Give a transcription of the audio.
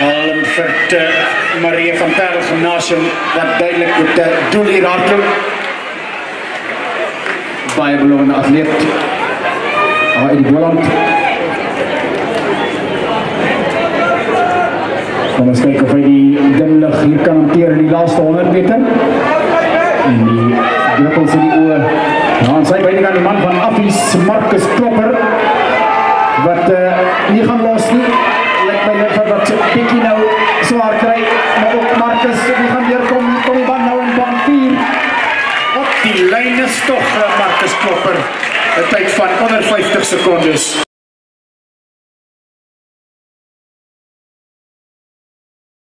vir die Marie van Parel Gymnasium wat duidelik met 'n doel hier hardloop. Baie belovende atleet. Daar in die Boland. Kom ons kyk of hy die dim lig hier kan hanteer in die laaste 100 meter. En die druppels in die oë. Ja, en sy byne aan die man van Affies, Marcus Klopper bietjie nou swaar kry, maar ook Marcus die gaan weer kom, kom die band nou in band 4. Op die lyn is tog uh, Marcus Klopper 'n tyd van onder 50 sekondes.